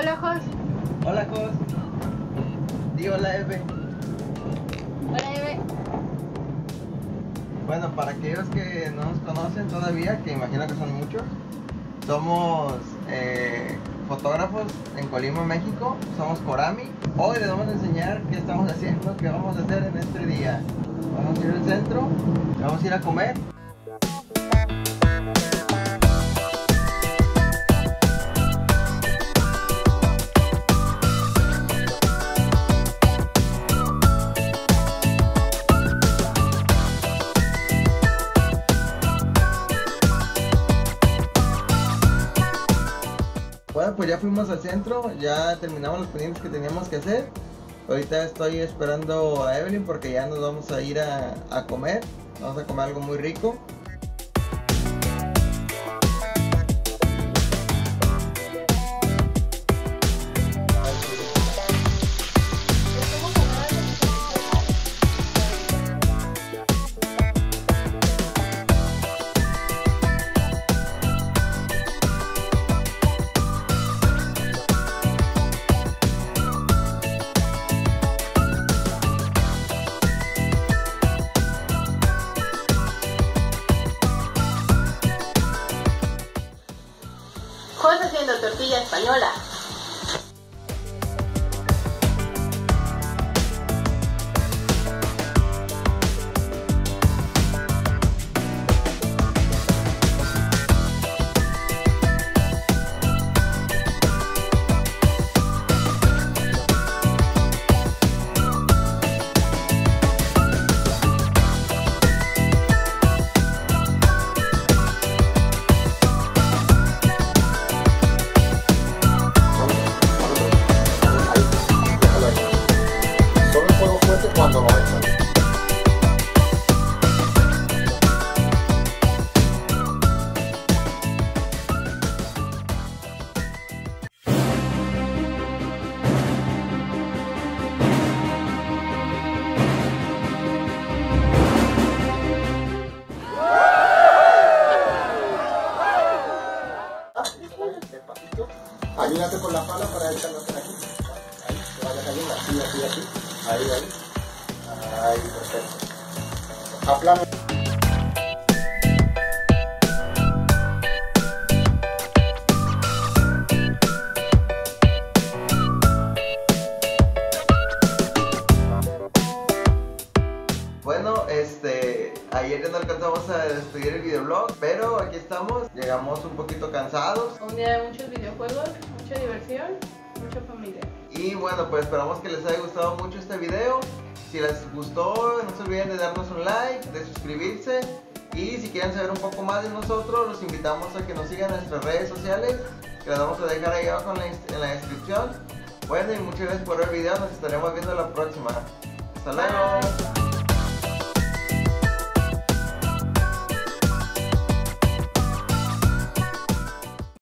hola, Jos. Hola, Jos. Di hola, Eve. Hola, Eve. Bueno, para aquellos que no nos conocen todavía, que imagino que son muchos, somos eh, fotógrafos en Colima, México. Somos Corami. Hoy les vamos a enseñar qué estamos haciendo, qué vamos a hacer en este día. Vamos a ir al centro, vamos a ir a comer. Bueno, pues ya fuimos al centro, ya terminamos los pendientes que teníamos que hacer. Ahorita estoy esperando a Evelyn porque ya nos vamos a ir a, a comer. Vamos a comer algo muy rico. José haciendo tortilla española. Hasta aquí. Ahí, que vaya así, así, así. Ahí, ahí. Perfecto. Bueno, este, ayer ya no alcanzamos a despedir el videoblog, pero aquí estamos. Llegamos un poquito cansados. Un día de muchos videojuegos, mucha diversión, mucha familia. Y bueno, pues esperamos que les haya gustado mucho este video. Si les gustó, no se olviden de darnos un like, de suscribirse. Y si quieren saber un poco más de nosotros, los invitamos a que nos sigan en nuestras redes sociales, que las vamos a dejar ahí abajo en la, en la descripción. Bueno, y muchas gracias por ver el video, nos estaremos viendo la próxima. Hasta luego.